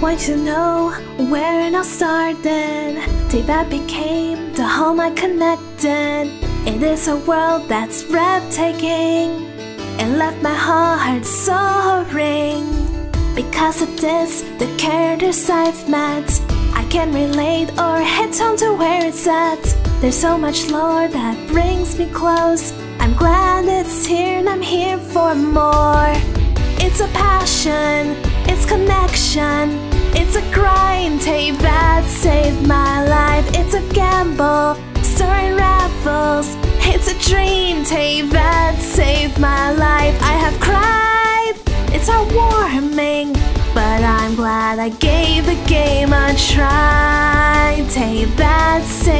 want to know where it all started. That became the home I connected. It is a world that's breathtaking. It left my heart soaring. Because of this, the characters I've met, I can relate or head on to where it's at. There's so much lore that brings me close. I'm glad it's here and I'm here for more. It's a passion, it's connection, a grind, hey, that saved my life. It's a gamble, story raffles, it's a dream, hey, that saved my life. I have cried, it's heartwarming, but I'm glad I gave the game a try. Hey, that saved.